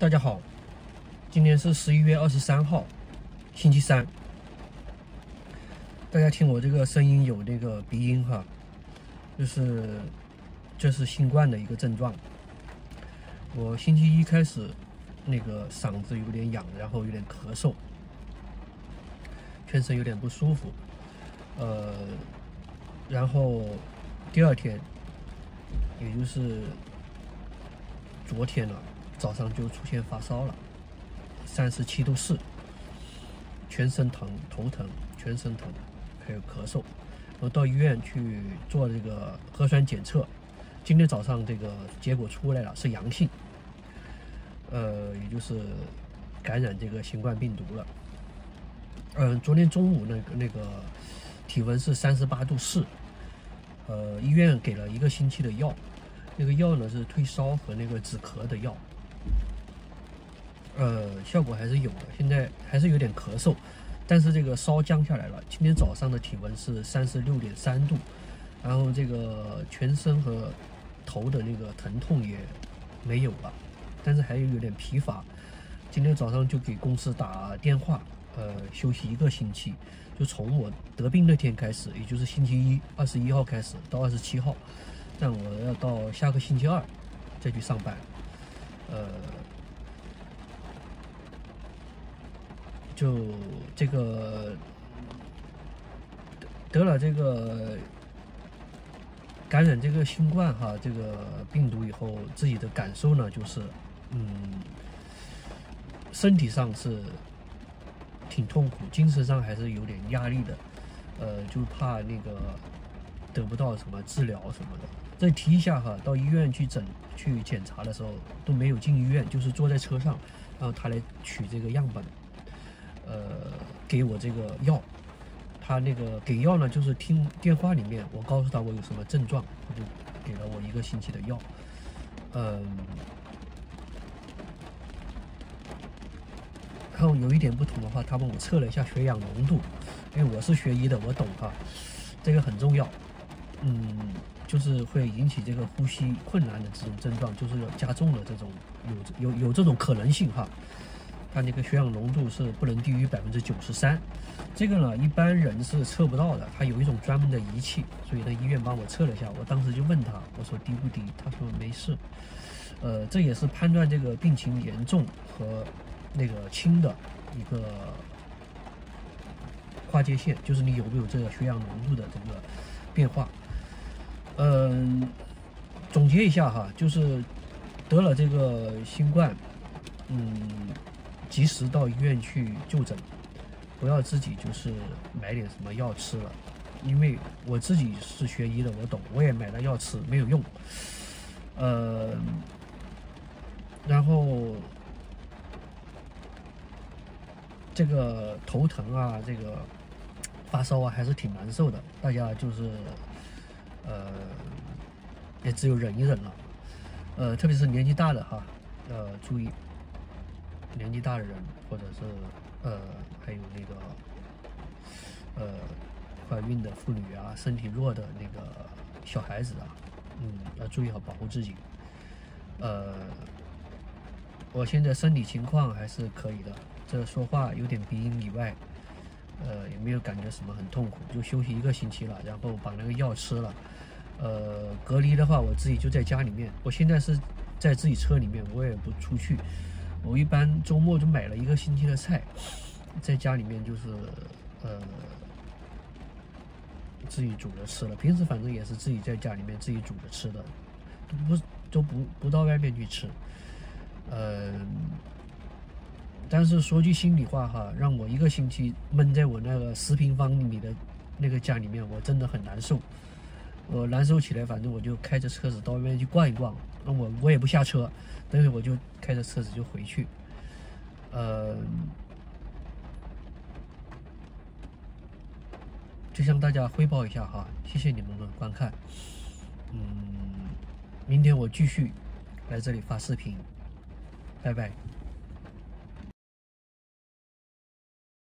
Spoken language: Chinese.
大家好，今天是十一月二十三号，星期三。大家听我这个声音有那个鼻音哈，就是这是新冠的一个症状。我星期一开始那个嗓子有点痒，然后有点咳嗽，全身有点不舒服。呃，然后第二天，也就是昨天了。早上就出现发烧了，三十七度四，全身疼，头疼，全身疼，还有咳嗽。我到医院去做这个核酸检测，今天早上这个结果出来了，是阳性，呃，也就是感染这个新冠病毒了。嗯，昨天中午那个那个体温是三十八度四，呃，医院给了一个星期的药，那个药呢是退烧和那个止咳的药。呃，效果还是有的，现在还是有点咳嗽，但是这个烧降下来了。今天早上的体温是三十六点三度，然后这个全身和头的那个疼痛也没有了，但是还有有点疲乏。今天早上就给公司打电话，呃，休息一个星期，就从我得病那天开始，也就是星期一二十一号开始到二十七号，但我要到下个星期二再去上班，呃。就这个得了这个感染这个新冠哈这个病毒以后，自己的感受呢，就是嗯，身体上是挺痛苦，精神上还是有点压力的，呃，就怕那个得不到什么治疗什么的。再提一下哈，到医院去诊去检查的时候都没有进医院，就是坐在车上，然后他来取这个样本。呃，给我这个药，他那个给药呢，就是听电话里面，我告诉他我有什么症状，他就给了我一个星期的药。嗯，然后有一点不同的话，他帮我测了一下血氧浓度，因为我是学医的，我懂哈，这个很重要。嗯，就是会引起这个呼吸困难的这种症状，就是加重了这种有有有这种可能性哈。它那个血氧浓度是不能低于百分之九十三，这个呢一般人是测不到的，它有一种专门的仪器，所以呢医院帮我测了一下，我当时就问他，我说低不低？他说没事。呃，这也是判断这个病情严重和那个轻的一个跨界线，就是你有没有这个血氧浓度的这个变化。嗯，总结一下哈，就是得了这个新冠，嗯。及时到医院去就诊，不要自己就是买点什么药吃了，因为我自己是学医的，我懂，我也买了药吃没有用。呃，然后这个头疼啊，这个发烧啊，还是挺难受的。大家就是呃，也只有忍一忍了。呃，特别是年纪大的哈，呃，注意。年纪大的人，或者是呃，还有那个呃，怀孕的妇女啊，身体弱的那个小孩子啊，嗯，要注意好保护自己。呃，我现在身体情况还是可以的，这说话有点鼻音以外，呃，也没有感觉什么很痛苦，就休息一个星期了，然后把那个药吃了。呃，隔离的话，我自己就在家里面，我现在是在自己车里面，我也不出去。我一般周末就买了一个星期的菜，在家里面就是呃自己煮着吃了。平时反正也是自己在家里面自己煮着吃的，不都不不到外面去吃。嗯，但是说句心里话哈，让我一个星期闷在我那个十平方米的那个家里面，我真的很难受。我难受起来，反正我就开着车子到外面去逛一逛。那我我也不下车，等会我就开着车子就回去。呃，就向大家汇报一下哈，谢谢你们的观看。嗯，明天我继续来这里发视频，拜拜。